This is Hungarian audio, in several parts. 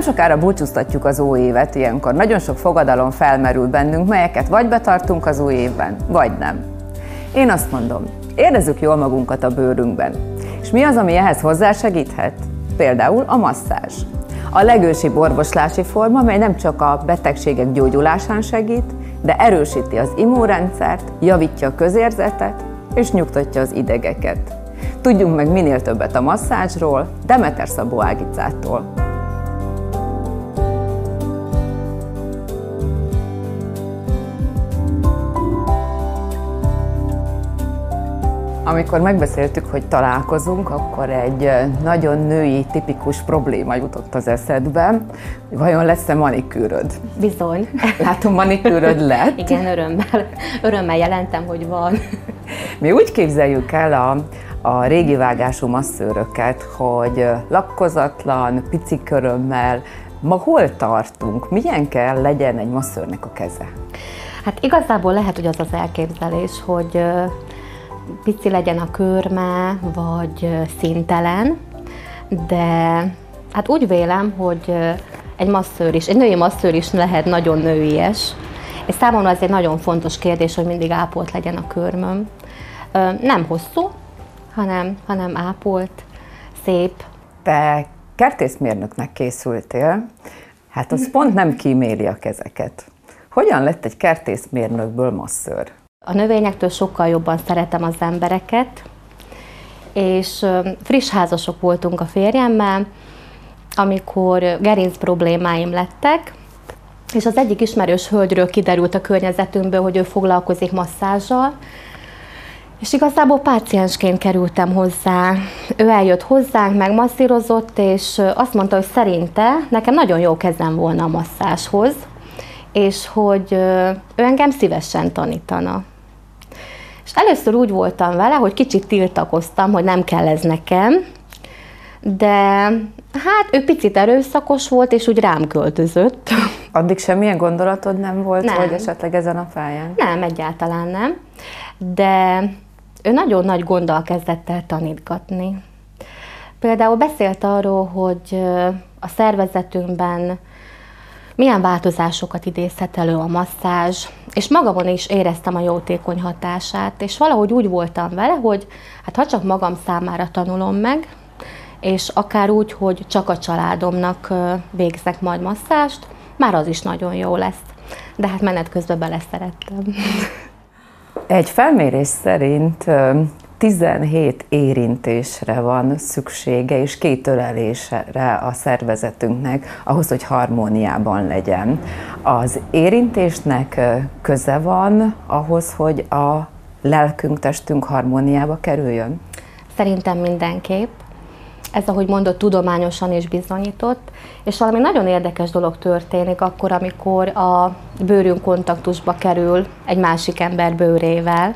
Nem sokára búcsúztatjuk az új évet, ilyenkor nagyon sok fogadalom felmerül bennünk, melyeket vagy betartunk az új évben, vagy nem. Én azt mondom, érezzük jól magunkat a bőrünkben. És mi az, ami ehhez hozzásegíthet? Például a masszázs. A legősibb orvoslási forma, mely nem csak a betegségek gyógyulásán segít, de erősíti az immunrendszert, javítja a közérzetet és nyugtatja az idegeket. Tudjunk meg minél többet a masszázsról, Demeter Szabó Ágicától. Amikor megbeszéltük, hogy találkozunk, akkor egy nagyon női, tipikus probléma jutott az eszedbe. Vajon lesz-e manikűröd? Bizony. Látom, manikűröd lett. Igen, örömmel, örömmel jelentem, hogy van. Mi úgy képzeljük el a, a régi vágású masszőröket, hogy lakkozatlan, pici körömmel, ma hol tartunk? Milyen kell legyen egy masszőrnek a keze? Hát igazából lehet, hogy az az elképzelés, hogy pici legyen a körme, vagy szintelen, de hát úgy vélem, hogy egy masszőr is, egy női masszőr is lehet nagyon nőies, és számomra ez egy nagyon fontos kérdés, hogy mindig ápolt legyen a körmöm. Nem hosszú, hanem, hanem ápolt, szép. Te kertészmérnöknek készültél, hát az pont nem kíméli a kezeket. Hogyan lett egy kertészmérnökből masszőr? A növényektől sokkal jobban szeretem az embereket, és friss házasok voltunk a férjemmel, amikor gerinc problémáim lettek, és az egyik ismerős hölgyről kiderült a környezetünkből, hogy ő foglalkozik masszázsal, és igazából páciensként kerültem hozzá. Ő eljött hozzánk, megmasszírozott, és azt mondta, hogy szerinte nekem nagyon jó kezem volna a masszáshoz, és hogy ő engem szívesen tanítana. És először úgy voltam vele, hogy kicsit tiltakoztam, hogy nem kell ez nekem, de hát ő picit erőszakos volt, és úgy rám költözött. Addig semmilyen gondolatod nem volt, nem. hogy esetleg ezen a pályán? Nem, egyáltalán nem. De ő nagyon nagy gonddal kezdett el tanítgatni. Például beszélt arról, hogy a szervezetünkben milyen változásokat idézhet elő a masszázs, és magamon is éreztem a jótékony hatását, és valahogy úgy voltam vele, hogy hát ha csak magam számára tanulom meg, és akár úgy, hogy csak a családomnak végzek majd masszást, már az is nagyon jó lesz. De hát menet közben beleszerettem. Egy felmérés szerint 17 érintésre van szüksége, és két ölelésre a szervezetünknek, ahhoz, hogy harmóniában legyen. Az érintésnek köze van ahhoz, hogy a lelkünk, testünk harmóniába kerüljön? Szerintem mindenképp. Ez, ahogy mondott, tudományosan is bizonyított, és valami nagyon érdekes dolog történik akkor, amikor a bőrünk kontaktusba kerül egy másik ember bőrével,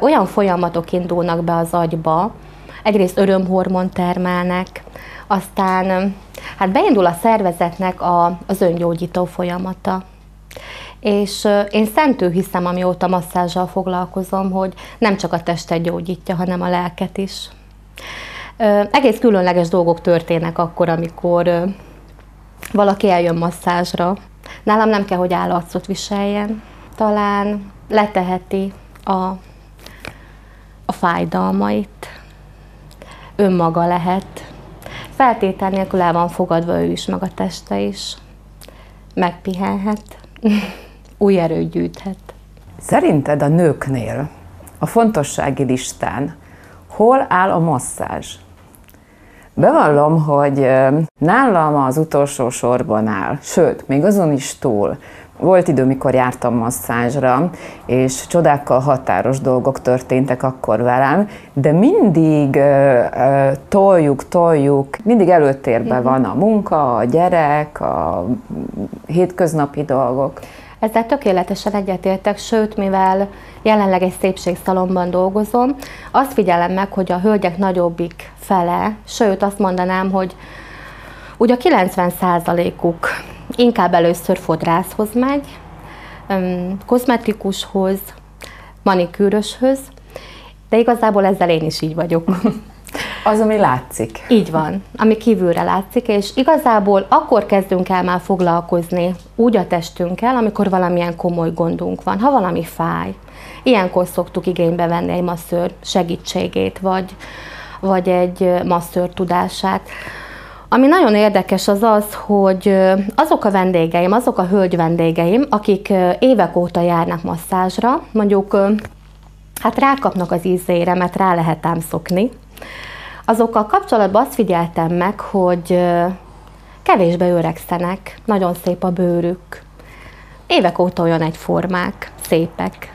olyan folyamatok indulnak be az agyba, egyrészt örömhormon termelnek, aztán hát beindul a szervezetnek a, az öngyógyító folyamata. És én szentő hiszem, amióta masszázsal foglalkozom, hogy nem csak a testet gyógyítja, hanem a lelket is. Egész különleges dolgok történnek akkor, amikor valaki eljön masszázsra. Nálam nem kell, hogy állarcot viseljen. Talán leteheti a a fájdalmait, önmaga lehet. Feltétel nélkül el van fogadva ő is, meg a teste is. Megpihenhet, új erőt gyűjthet. Szerinted a nőknél a fontossági listán hol áll a masszázs? Bevallom, hogy nálam az utolsó sorban áll, sőt, még azon is túl, volt idő, mikor jártam masszázsra, és csodákkal határos dolgok történtek akkor velem, de mindig uh, uh, toljuk, toljuk, mindig előtérben van a munka, a gyerek, a hétköznapi dolgok. Ezzel tökéletesen egyetértek, sőt, mivel jelenleg egy szépségszalomban dolgozom, azt figyelem meg, hogy a hölgyek nagyobbik fele, sőt azt mondanám, hogy ugye a 90%-uk inkább először fodrászhoz megy, kozmetikushoz, manikűröshöz, de igazából ezzel én is így vagyok. Az, ami látszik. Így van, ami kívülre látszik, és igazából akkor kezdünk el már foglalkozni úgy a testünkkel, amikor valamilyen komoly gondunk van, ha valami fáj. Ilyenkor szoktuk igénybe venni egy masször segítségét, vagy, vagy egy masször tudását. Ami nagyon érdekes az az, hogy azok a vendégeim, azok a hölgy vendégeim, akik évek óta járnak masszázsra, mondjuk hát rákapnak az ízére, mert rá lehet ám szokni, azokkal kapcsolatban azt figyeltem meg, hogy kevésbé öregszenek, nagyon szép a bőrük. Évek óta olyan egyformák, szépek.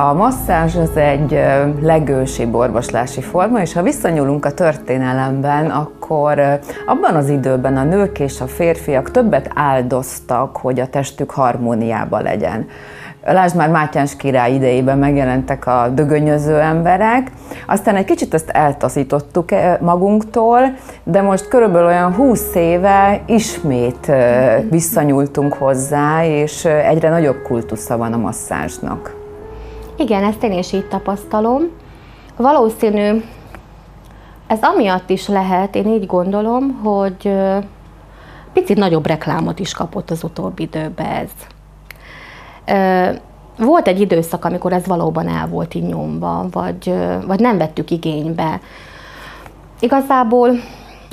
A masszázs az egy legősibb orvoslási forma, és ha visszanyúlunk a történelemben, akkor abban az időben a nők és a férfiak többet áldoztak, hogy a testük harmóniában legyen. Lásd már Mátyás király idejében megjelentek a dögönyöző emberek, aztán egy kicsit ezt eltaszítottuk magunktól, de most körülbelül olyan 20 éve ismét visszanyúltunk hozzá, és egyre nagyobb kultusza van a masszázsnak. Igen, ezt én is így tapasztalom. Valószínű, ez amiatt is lehet, én így gondolom, hogy picit nagyobb reklámot is kapott az utóbbi időben ez. Volt egy időszak, amikor ez valóban el volt így nyomva, vagy, vagy nem vettük igénybe. Igazából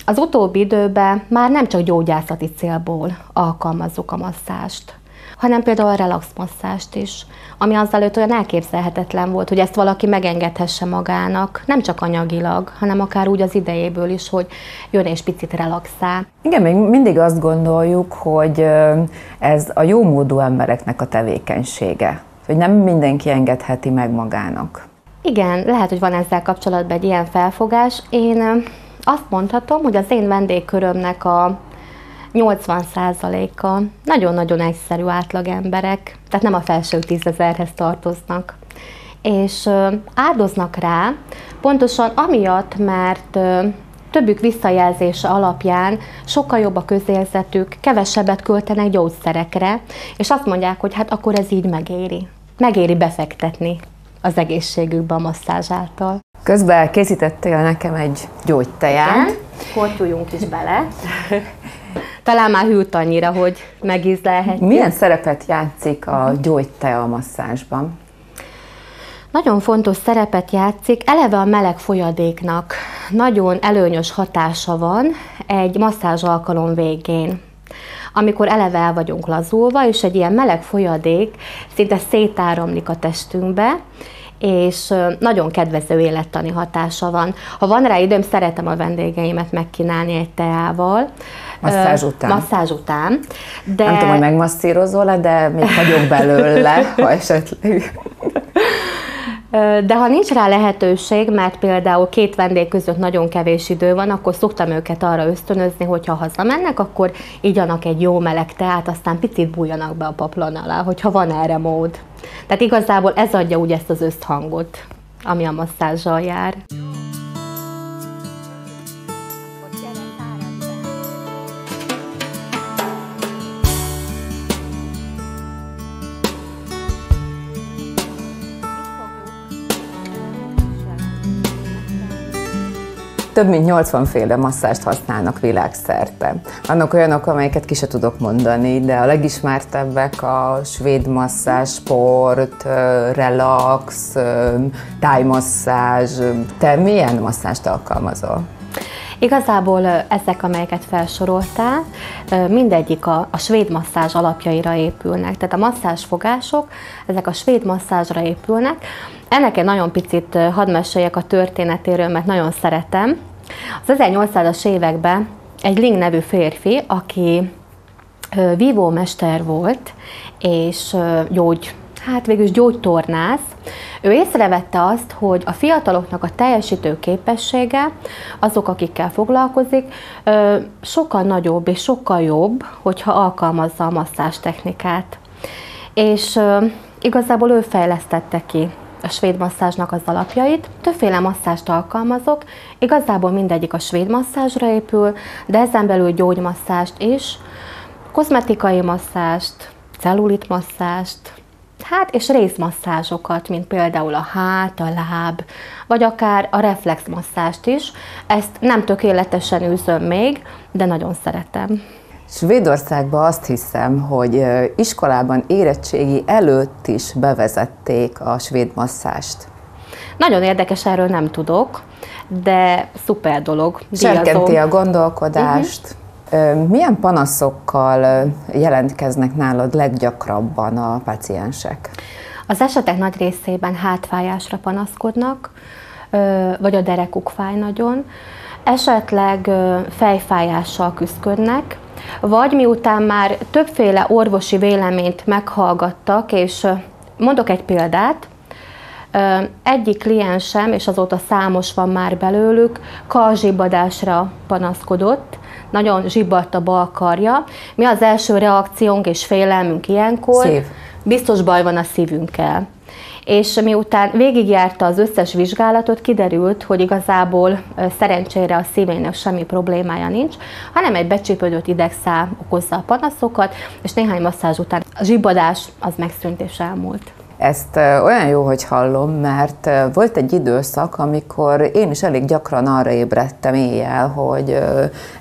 az utóbbi időben már nem csak gyógyászati célból alkalmazzuk a masszást, hanem például a relaxmasszást is, ami azelőtt olyan elképzelhetetlen volt, hogy ezt valaki megengedhesse magának, nem csak anyagilag, hanem akár úgy az idejéből is, hogy jön és picit relaxál. Igen, még mindig azt gondoljuk, hogy ez a jómódú embereknek a tevékenysége, hogy nem mindenki engedheti meg magának. Igen, lehet, hogy van ezzel kapcsolatban egy ilyen felfogás. Én azt mondhatom, hogy az én vendégkörömnek a 80%-a nagyon-nagyon egyszerű átlagemberek, tehát nem a felső tízezerhez tartoznak. És áldoznak rá, pontosan amiatt, mert többük visszajelzése alapján sokkal jobb a közérzetük, kevesebbet költenek gyógyszerekre, és azt mondják, hogy hát akkor ez így megéri. Megéri befektetni az egészségükbe a masszázs által. Közben készítettél nekem egy gyógyteját. Igen, kortyuljunk is bele. Talán már hűlt annyira, hogy megízlelhetjük. Milyen szerepet játszik a gyógyte a masszázsban? Nagyon fontos szerepet játszik, eleve a meleg folyadéknak nagyon előnyös hatása van egy masszázs alkalom végén amikor eleve el vagyunk lazulva, és egy ilyen meleg folyadék szinte szétáramlik a testünkbe, és nagyon kedvező élettani hatása van. Ha van rá időm, szeretem a vendégeimet megkínálni egy teával. Masszázs után. Masszázs után. De... Nem tudom, hogy megmasszírozol-e, de még vagyok belőle, ha esetleg. De ha nincs rá lehetőség, mert például két vendég között nagyon kevés idő van, akkor szoktam őket arra ösztönözni, hogy ha hazamennek, akkor igyanak egy jó meleg teát, aztán picit bújjanak be a paplan alá, hogyha van erre mód. Tehát igazából ez adja úgy ezt az összhangot, ami a masszázsal jár. Több mint 80 féle masszást használnak világszerte. Vannak olyanok, amelyeket ki se tudok mondani, de a legismertebbek a svéd masszázs, sport, relax, tájmasszázs. Te milyen masszást alkalmazol? Igazából ezek, amelyeket felsoroltál, mindegyik a, a svéd masszázs alapjaira épülnek. Tehát a masszázsfogások, ezek a svéd masszázsra épülnek. Ennek egy nagyon picit hadd meséljek a történetéről, mert nagyon szeretem. Az 1800-as években egy Ling nevű férfi, aki vívómester volt, és gyógy hát végül is gyógytornász, ő észrevette azt, hogy a fiataloknak a teljesítő képessége, azok, akikkel foglalkozik, sokkal nagyobb és sokkal jobb, hogyha alkalmazza a masszás technikát. És igazából ő fejlesztette ki a svéd masszázsnak az alapjait. Többféle masszást alkalmazok, igazából mindegyik a svéd masszázsra épül, de ezen belül gyógymasszást is, kozmetikai masszást, cellulit masszást, hát és részmasszázsokat, mint például a hát, a láb, vagy akár a reflexmasszást is. Ezt nem tökéletesen űzöm még, de nagyon szeretem. Svédországban azt hiszem, hogy iskolában érettségi előtt is bevezették a svéd masszást. Nagyon érdekes, erről nem tudok, de szuper dolog. Serkenti a gondolkodást. Uh-huh. Milyen panaszokkal jelentkeznek nálad leggyakrabban a paciensek? Az esetek nagy részében hátfájásra panaszkodnak, vagy a derekuk fáj nagyon, esetleg fejfájással küzdködnek, vagy miután már többféle orvosi véleményt meghallgattak, és mondok egy példát, egyik kliensem, és azóta számos van már belőlük, karzsibadásra panaszkodott, nagyon zsibbadt a bal karja. Mi az első reakciónk és félelmünk ilyenkor? Szív. Biztos baj van a szívünkkel és miután végigjárta az összes vizsgálatot, kiderült, hogy igazából szerencsére a szívének semmi problémája nincs, hanem egy becsípődött idegszám okozza a panaszokat, és néhány masszázs után a zsibbadás az megszűnt és elmúlt. Ezt olyan jó, hogy hallom, mert volt egy időszak, amikor én is elég gyakran arra ébredtem éjjel, hogy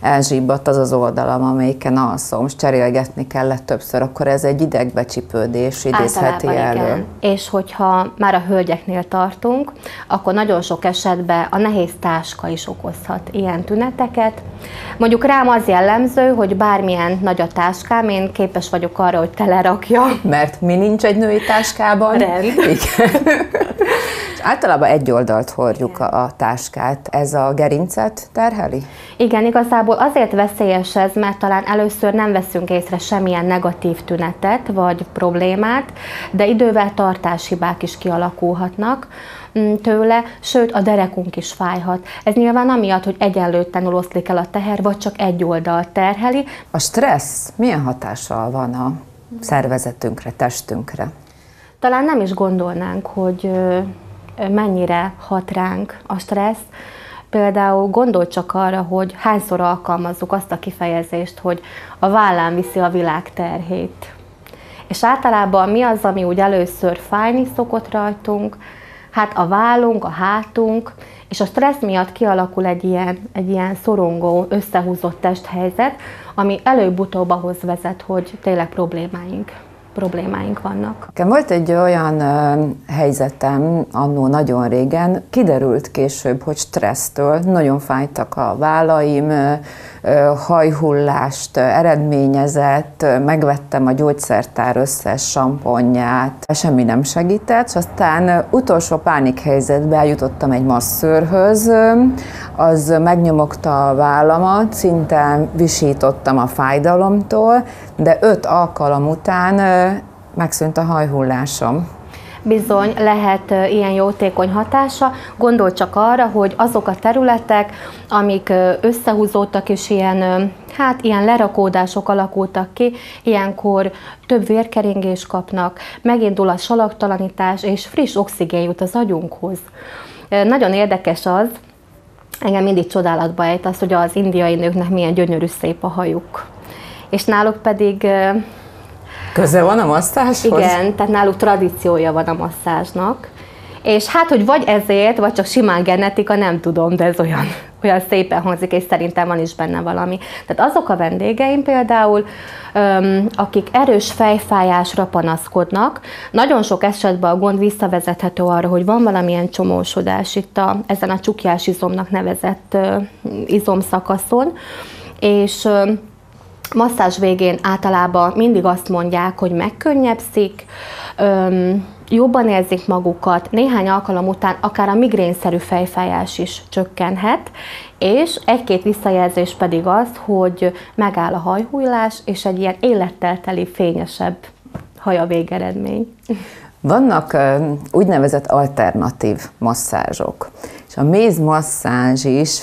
elzsibbadt az az oldalam, amelyiken alszom, és cserélgetni kellett többször, akkor ez egy idegbecsipődés idézheti elő. Igen. És hogyha már a hölgyeknél tartunk, akkor nagyon sok esetben a nehéz táska is okozhat ilyen tüneteket. Mondjuk rám az jellemző, hogy bármilyen nagy a táskám, én képes vagyok arra, hogy telerakja. Mert mi nincs egy női táskában? Van. Rend. Igen. És általában egy oldalt hordjuk a, a táskát. Ez a gerincet terheli? Igen, igazából azért veszélyes ez, mert talán először nem veszünk észre semmilyen negatív tünetet vagy problémát, de idővel tartáshibák is kialakulhatnak mm, tőle, sőt a derekunk is fájhat. Ez nyilván amiatt, hogy egyenlőtlenül oszlik el a teher, vagy csak egy oldal terheli. A stressz milyen hatással van a szervezetünkre, testünkre? Talán nem is gondolnánk, hogy mennyire hat ránk a stressz. Például gondol csak arra, hogy hányszor alkalmazzuk azt a kifejezést, hogy a vállán viszi a világ terhét. És általában mi az, ami úgy először fájni szokott rajtunk? Hát a vállunk, a hátunk, és a stressz miatt kialakul egy ilyen, egy ilyen szorongó, összehúzott testhelyzet, ami előbb-utóbb ahhoz vezet, hogy tényleg problémáink problémáink vannak. Volt egy olyan helyzetem annó nagyon régen, kiderült később, hogy stressztől nagyon fájtak a vállaim, hajhullást eredményezett, megvettem a gyógyszertár összes samponját, semmi nem segített, és aztán utolsó pánikhelyzetben eljutottam egy masszőrhöz, az megnyomogta a vállamat, szinte visítottam a fájdalomtól, de öt alkalom után megszűnt a hajhullásom. Bizony lehet ilyen jótékony hatása. Gondol csak arra, hogy azok a területek, amik összehúzódtak és ilyen, hát ilyen lerakódások alakultak ki, ilyenkor több vérkeringés kapnak, megindul a salaktalanítás, és friss oxigén jut az agyunkhoz. Nagyon érdekes az, engem mindig csodálatba ejt az, hogy az indiai nőknek milyen gyönyörű szép a hajuk. És náluk pedig Köze van a masszáshoz? Igen, tehát náluk tradíciója van a masszázsnak. És hát, hogy vagy ezért, vagy csak simán genetika, nem tudom, de ez olyan, olyan szépen hangzik, és szerintem van is benne valami. Tehát azok a vendégeim például, akik erős fejfájásra panaszkodnak, nagyon sok esetben a gond visszavezethető arra, hogy van valamilyen csomósodás itt a, ezen a csukjás izomnak nevezett izomszakaszon, és masszázs végén általában mindig azt mondják, hogy megkönnyebbszik, jobban érzik magukat, néhány alkalom után akár a migrényszerű fejfájás is csökkenhet, és egy-két visszajelzés pedig az, hogy megáll a hajhújlás, és egy ilyen élettel teli, fényesebb haja végeredmény. Vannak úgynevezett alternatív masszázsok, és a mézmasszázs is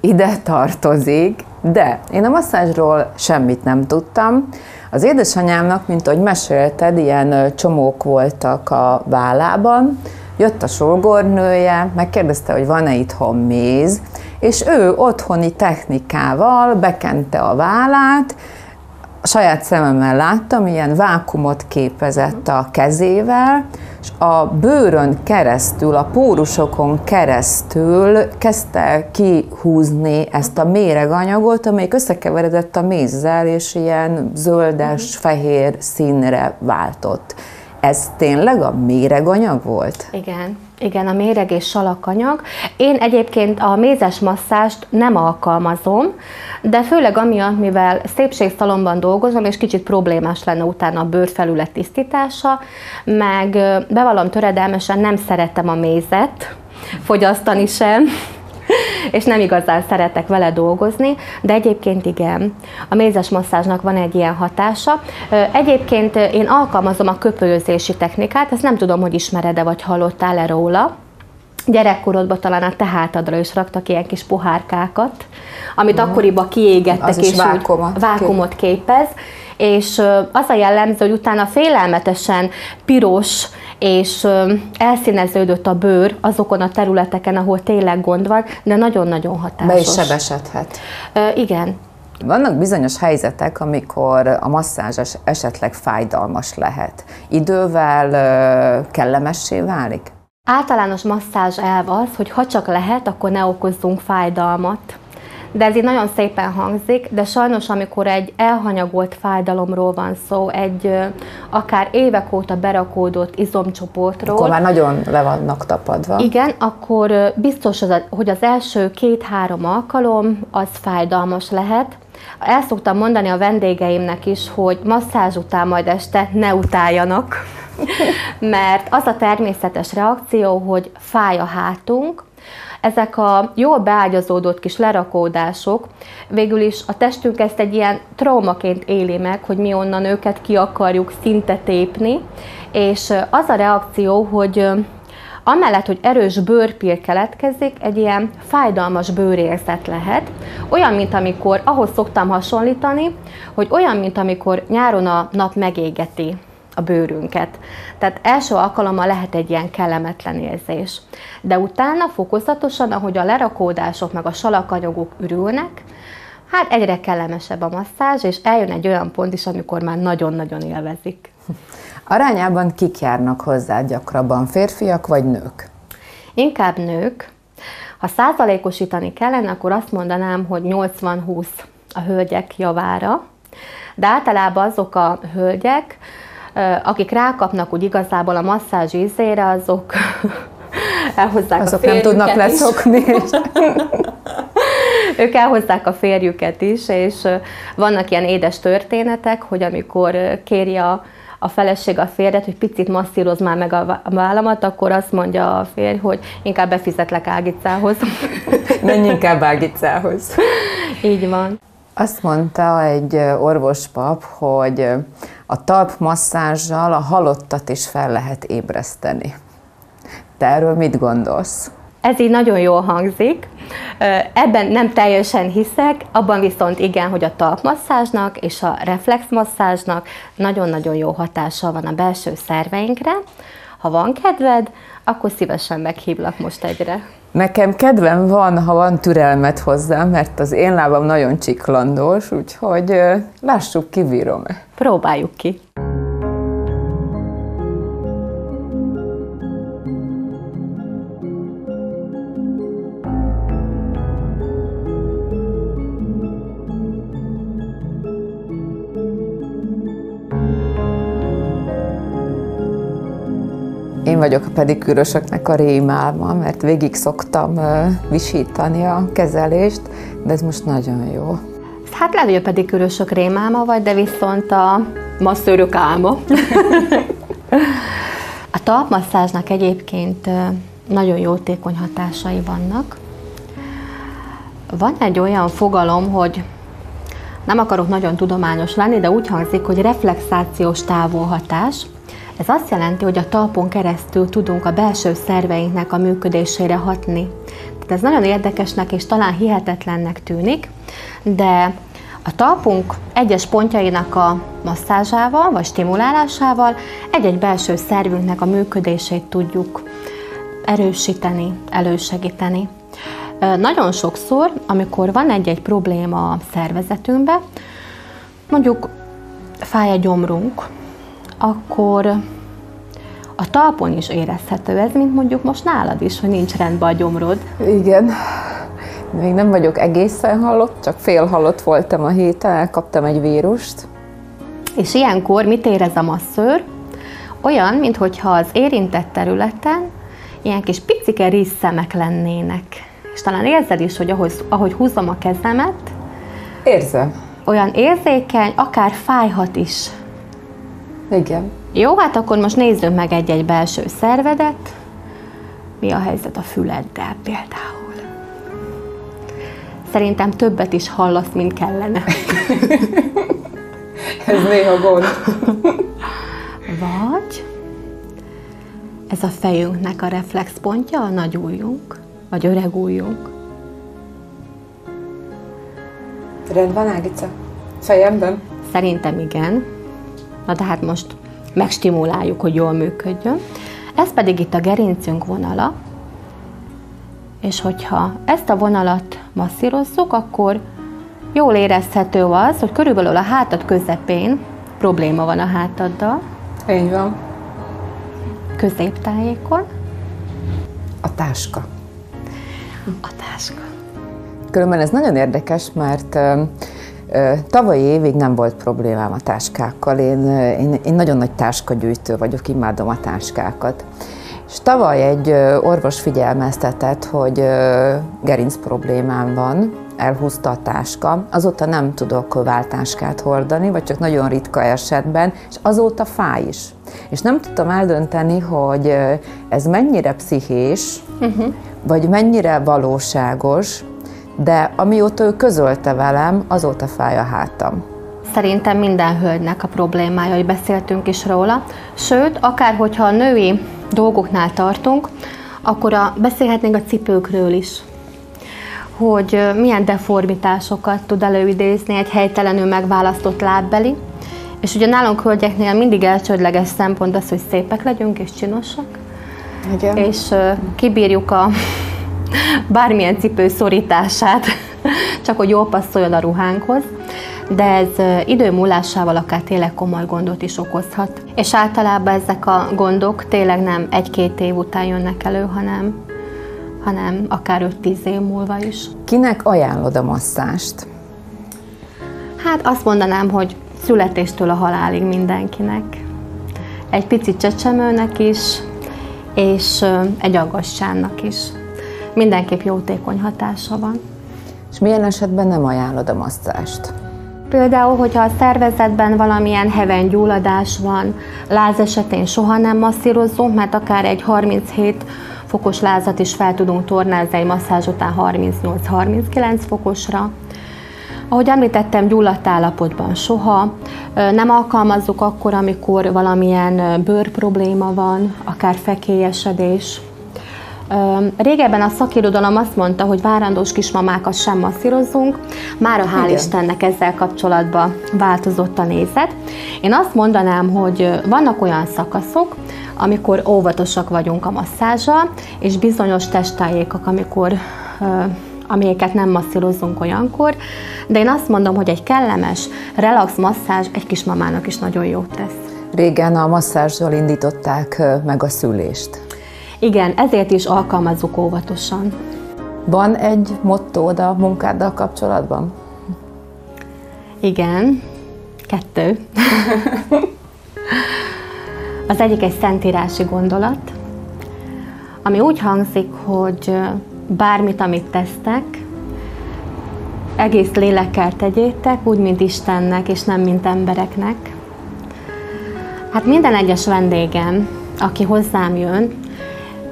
ide tartozik, de én a masszázsról semmit nem tudtam. Az édesanyámnak, mint ahogy mesélted, ilyen csomók voltak a vállában, jött a sorgornője, megkérdezte, hogy van-e itthon méz, és ő otthoni technikával bekente a vállát, a saját szememmel láttam, ilyen vákumot képezett a kezével, és a bőrön keresztül, a pórusokon keresztül kezdte kihúzni ezt a méreganyagot, amelyik összekeveredett a mézzel, és ilyen zöldes, fehér színre váltott. Ez tényleg a méreganyag volt? Igen. Igen, a méreg és salakanyag. Én egyébként a mézes masszást nem alkalmazom, de főleg amiatt, mivel szépségszalomban dolgozom, és kicsit problémás lenne utána a bőrfelület tisztítása, meg bevallom töredelmesen nem szeretem a mézet, fogyasztani sem, és nem igazán szeretek vele dolgozni, de egyébként igen, a mézes masszázsnak van egy ilyen hatása. Egyébként én alkalmazom a köpőzési technikát, ezt nem tudom, hogy ismered-e vagy hallottál-e róla. Gyerekkorodban talán a te hátadra is raktak ilyen kis pohárkákat, amit akkoriban kiégettek, és vákumot, vákumot képez, és az a jellemző, hogy utána félelmetesen piros és elszíneződött a bőr azokon a területeken, ahol tényleg gond van, de nagyon-nagyon hatásos. Be is sebesedhet. Igen, vannak bizonyos helyzetek, amikor a masszázs esetleg fájdalmas lehet. Idővel kellemessé válik? Általános masszázs elv az, hogy ha csak lehet, akkor ne okozzunk fájdalmat de ez így nagyon szépen hangzik, de sajnos amikor egy elhanyagolt fájdalomról van szó, egy akár évek óta berakódott izomcsoportról. Akkor már nagyon le vannak tapadva. Igen, akkor biztos, hogy az első két-három alkalom az fájdalmas lehet, el szoktam mondani a vendégeimnek is, hogy masszázs után majd este ne utáljanak, mert az a természetes reakció, hogy fáj a hátunk, ezek a jól beágyazódott kis lerakódások, végül is a testünk ezt egy ilyen traumaként éli meg, hogy mi onnan őket ki akarjuk szinte tépni, és az a reakció, hogy amellett, hogy erős bőrpír keletkezik, egy ilyen fájdalmas bőrérzet lehet. Olyan, mint amikor, ahhoz szoktam hasonlítani, hogy olyan, mint amikor nyáron a nap megégeti a bőrünket. Tehát első alkalommal lehet egy ilyen kellemetlen érzés. De utána fokozatosan, ahogy a lerakódások meg a salakanyagok ürülnek, hát egyre kellemesebb a masszázs, és eljön egy olyan pont is, amikor már nagyon-nagyon élvezik. Arányában kik járnak hozzá gyakrabban, férfiak vagy nők? Inkább nők. Ha százalékosítani kellene, akkor azt mondanám, hogy 80-20 a hölgyek javára, de általában azok a hölgyek, akik rákapnak úgy igazából a masszázs ízére, azok elhozzák azok a nem tudnak leszokni. ők elhozzák a férjüket is, és vannak ilyen édes történetek, hogy amikor kéri a, a feleség a férjet, hogy picit masszíroz már meg a vállamat, akkor azt mondja a férj, hogy inkább befizetlek Ágicához. Menj inkább Ágicához. Így van. Azt mondta egy orvospap, hogy a talpmasszázsal a halottat is fel lehet ébreszteni. Te erről mit gondolsz? Ez így nagyon jól hangzik. Ebben nem teljesen hiszek, abban viszont igen, hogy a talpmasszázsnak és a reflexmasszázsnak nagyon-nagyon jó hatása van a belső szerveinkre. Ha van kedved, akkor szívesen meghívlak most egyre. Nekem kedvem van, ha van türelmet hozzám, mert az én lábam nagyon csiklandós, úgyhogy lássuk, kibírom-e. Próbáljuk ki. Én vagyok a pedikűrösöknek a rémálma, mert végig szoktam visítani a kezelést, de ez most nagyon jó. Hát lehet, hogy a pedikűrösök rémálma vagy, de viszont a masszőrök álma. a talpmasszázsnak egyébként nagyon jótékony hatásai vannak. Van egy olyan fogalom, hogy nem akarok nagyon tudományos lenni, de úgy hangzik, hogy reflexációs távolhatás – ez azt jelenti, hogy a talpon keresztül tudunk a belső szerveinknek a működésére hatni. Tehát ez nagyon érdekesnek és talán hihetetlennek tűnik, de A talpunk egyes pontjainak a masszázsával vagy stimulálásával egy-egy belső szervünknek a működését tudjuk erősíteni, elősegíteni. Nagyon sokszor, amikor van egy-egy probléma a szervezetünkben, mondjuk fáj a gyomrunk, akkor a talpon is érezhető ez, mint mondjuk most nálad is, hogy nincs rendben a gyomrod. Igen. Még nem vagyok egészen halott, csak fél halott voltam a héten, elkaptam egy vírust. És ilyenkor mit érez a masszőr? Olyan, mintha az érintett területen ilyen kis picike rízszemek lennének. És talán érzed is, hogy ahogy, ahogy húzom a kezemet, Érzem. olyan érzékeny, akár fájhat is. Igen. Jó, hát akkor most nézzünk meg egy-egy belső szervedet. Mi a helyzet a füleddel például? Szerintem többet is hallasz, mint kellene. Ez néha gond. Vagy ez a fejünknek a reflexpontja, a nagy ujjunk, vagy öreg ujjunk. Rendben, Ágica? Fejemben? Szerintem igen. Na de hát most megstimuláljuk, hogy jól működjön. Ez pedig itt a gerincünk vonala, és hogyha ezt a vonalat masszírozzuk, akkor jól érezhető az, hogy körülbelül a hátad közepén probléma van a hátaddal. Így van. Középtájékon. A táska. A táska. Különben ez nagyon érdekes, mert tavalyi évig nem volt problémám a táskákkal. Én, én, én nagyon nagy táskagyűjtő vagyok, imádom a táskákat. És tavaly egy orvos figyelmeztetett, hogy gerinc problémám van, elhúzta a táska, azóta nem tudok váltáskát hordani, vagy csak nagyon ritka esetben, és azóta fáj is. És nem tudtam eldönteni, hogy ez mennyire pszichés, uh-huh. vagy mennyire valóságos, de amióta ő közölte velem, azóta fáj a hátam. Szerintem minden hölgynek a problémája, hogy beszéltünk is róla. Sőt, akár hogyha a női dolgoknál tartunk, akkor a, beszélhetnénk a cipőkről is hogy milyen deformitásokat tud előidézni egy helytelenül megválasztott lábbeli. És ugye nálunk hölgyeknél mindig elsődleges szempont az, hogy szépek legyünk és csinosak. Igen. És kibírjuk a bármilyen cipő szorítását, csak hogy jól passzoljon a ruhánkhoz de ez idő múlásával akár tényleg komoly gondot is okozhat. És általában ezek a gondok tényleg nem egy-két év után jönnek elő, hanem, hanem akár 5-10 év múlva is. Kinek ajánlod a masszást? Hát azt mondanám, hogy születéstől a halálig mindenkinek. Egy pici csecsemőnek is, és egy aggassánnak is. Mindenképp jótékony hatása van. És milyen esetben nem ajánlod a masszást? Például, hogyha a szervezetben valamilyen heven gyulladás van, láz esetén soha nem masszírozzunk, mert akár egy 37 fokos lázat is fel tudunk tornázni egy masszázs után 38-39 fokosra. Ahogy említettem, gyulladt állapotban soha. Nem alkalmazzuk akkor, amikor valamilyen bőr probléma van, akár fekélyesedés, Régebben a szakirodalom azt mondta, hogy várandós kismamákat sem masszírozzunk, már a hál' Igen. Istennek ezzel kapcsolatban változott a nézet. Én azt mondanám, hogy vannak olyan szakaszok, amikor óvatosak vagyunk a masszázsal, és bizonyos testtájékok, amikor amelyeket nem masszírozunk olyankor, de én azt mondom, hogy egy kellemes, relax masszázs egy kismamának is nagyon jót tesz. Régen a masszázsról indították meg a szülést. Igen, ezért is alkalmazzuk óvatosan. Van egy mottód a munkáddal kapcsolatban? Igen, kettő. Az egyik egy szentírási gondolat, ami úgy hangzik, hogy bármit, amit tesztek, egész lélekkel tegyétek, úgy, mint Istennek, és nem, mint embereknek. Hát minden egyes vendégem, aki hozzám jön,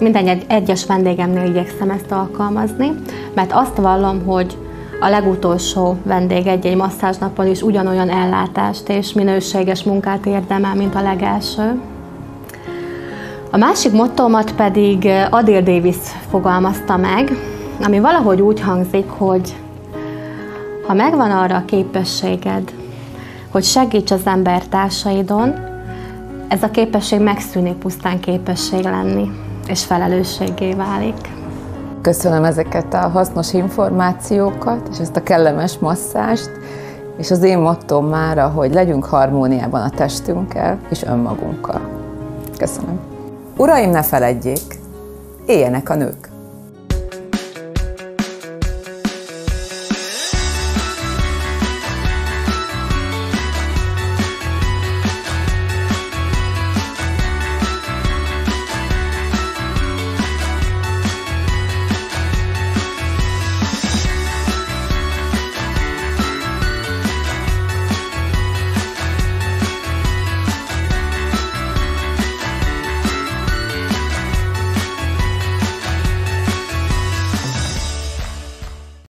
minden egy, egyes vendégemnél igyekszem ezt alkalmazni, mert azt vallom, hogy a legutolsó vendég egy-egy masszázsnapon is ugyanolyan ellátást és minőséges munkát érdemel, mint a legelső. A másik mottomat pedig Adil Davis fogalmazta meg, ami valahogy úgy hangzik, hogy Ha megvan arra a képességed, hogy segíts az embertársaidon, ez a képesség megszűnik pusztán képesség lenni, és felelősségé válik. Köszönöm ezeket a hasznos információkat, és ezt a kellemes masszást, és az én mottom már, hogy legyünk harmóniában a testünkkel és önmagunkkal. Köszönöm. Uraim, ne feledjék, éljenek a nők!